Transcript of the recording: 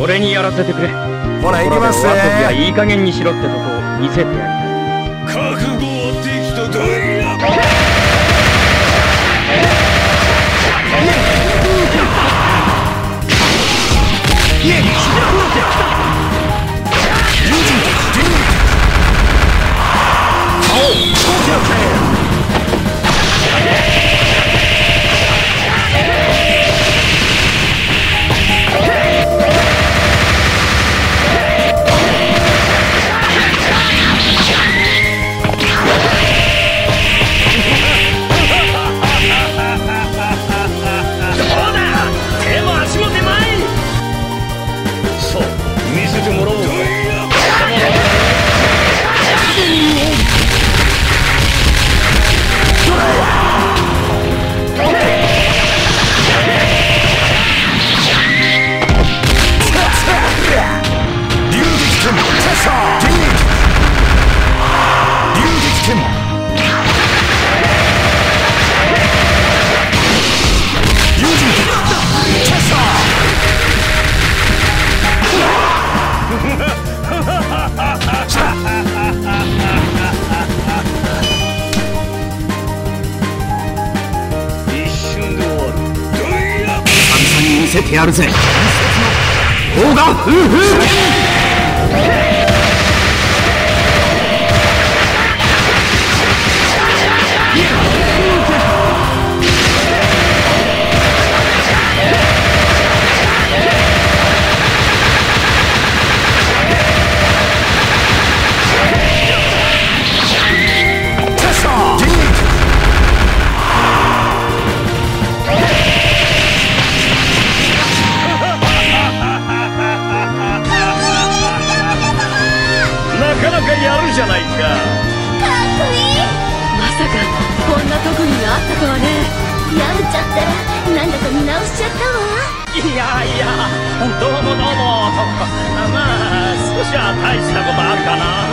俺にやらせてくれ。ほら行きますところでお遊びはいい加減にしろってとこを見せてやりたい覚悟はできた。か手せてやるぜ。オーガフーフーあるじゃないか。かっこいい。まさかこんな特技があったとはね。やむちゃったらなんだか見直しちゃったわ。いやいやどうもどうも。まあ少しは大したことあるかな。